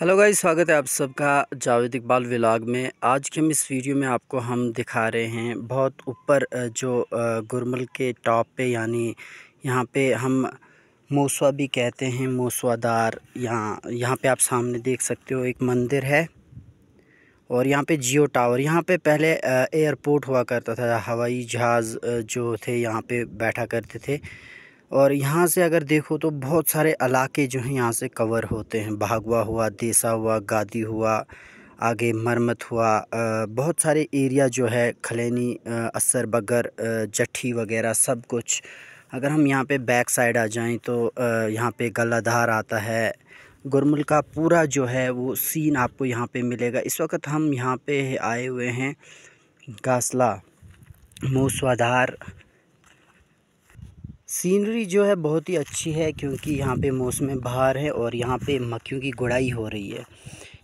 Hello guys, स्वागत है आप सबका जावेद इकबाल व्लॉग में। आज के हम इस वीडियो में आपको हम दिखा रहे हैं बहुत ऊपर जो गुरमल के टॉप पे, यानी यहाँ पे हम मोसवा भी कहते हैं, मोसवादार। यहाँ यहाँ पे आप सामने देख सकते हो, एक मंदिर है और यहाँ पे जियो टावर। यहाँ पे पहले एयरपोर्ट हुआ करता था, हवाई जहाज़ जो थे, यहाँ पे बैठा करते थे। और यहाँ से अगर देखो तो बहुत सारे इलाके जो हैं यहाँ से कवर होते हैं। भागवा हुआ, देसा हुआ, गादी हुआ, आगे मरमत हुआ बहुत सारे एरिया जो है, खलैनी असर, बगर जट्ठी वगैरह सब कुछ। अगर हम यहाँ पे बैक साइड आ जाएँ तो यहाँ पे गलाधार आता है। गुरमुल का पूरा जो है वो सीन आपको यहाँ पे मिलेगा। इस वक्त हम यहाँ पे आए हुए हैं। गासला, मूसवाधार सीनरी जो है बहुत ही अच्छी है क्योंकि यहाँ पे मौसम बहार है और यहाँ पे मक्खियों की गुड़ाई हो रही है।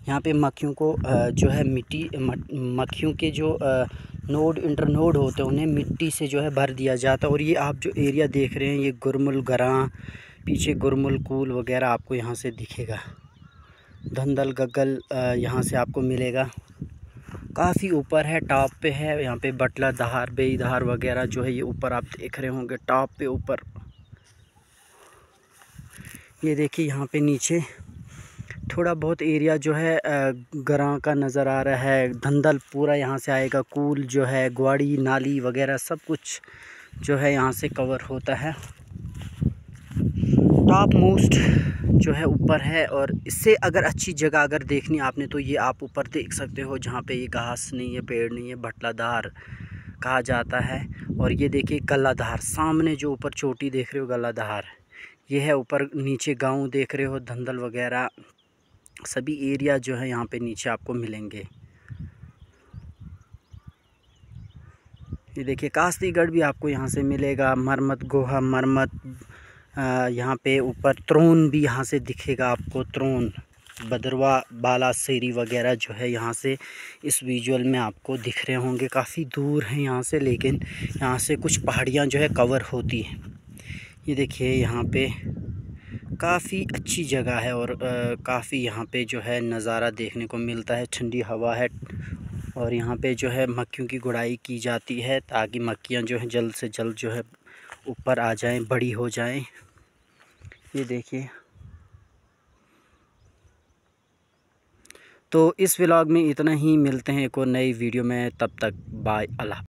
यहाँ पे मक्खियों को जो है मिट्टी मक्खियों के जो नोड इंटर नोड होते हैं, उन्हें मिट्टी से जो है भर दिया जाता है। और ये आप जो एरिया देख रहे हैं, ये गुरमुल गरां, पीछे गुरमुल कूल वगैरह आपको यहाँ से दिखेगा। धंधल गगल यहाँ से आपको मिलेगा। काफ़ी ऊपर है, टॉप पे है, यहाँ पे बटला, दहार बेई दहार वगैरह जो है ये ऊपर आप देख रहे होंगे, टॉप पे ऊपर। ये देखिए यहाँ पे नीचे थोड़ा बहुत एरिया जो है गरां का नज़र आ रहा है, धंधल पूरा यहाँ से आएगा, कूल जो है ग्वाड़ी नाली वगैरह सब कुछ जो है यहाँ से कवर होता है। टॉप मोस्ट जो है ऊपर है और इससे अगर अच्छी जगह अगर देखनी आपने तो ये आप ऊपर देख सकते हो जहाँ पे ये घास नहीं है, पेड़ नहीं है भटलाधार कहा जाता है। और ये देखिए गलाधार सामने जो ऊपर चोटी देख रहे हो गलाधार ये है ऊपर नीचे गाँव देख रहे हो, धंधल वगैरह, सभी एरिया जो है यहाँ पे नीचे आपको मिलेंगे। ये देखिए कास्तीगढ़ भी आपको यहाँ से मिलेगा मरमत गोहा मरमत यहाँ पे ऊपर त्रोन भी यहाँ से दिखेगा आपको, त्रोन। बदरवा, बाला सेरी वगैरह जो है यहाँ से इस विजुअल में आपको दिख रहे होंगे। काफ़ी दूर हैं यहाँ से, लेकिन यहाँ से कुछ पहाड़ियाँ जो है कवर होती हैं। ये देखिए, यहाँ पे काफ़ी अच्छी जगह है और काफ़ी यहाँ पे जो है नज़ारा देखने को मिलता है। ठंडी हवा है और यहाँ पे जो है मक्खियों की गुड़ाई की जाती है ताकि मक्खियाँ जो है जल्द से जल्द जो है ऊपर आ जाएँ, बड़ी हो जाएँ। ये देखिए। तो इस व्लॉग में इतना ही, मिलते हैं एक और नई वीडियो में, तब तक बाय, अल्लाह।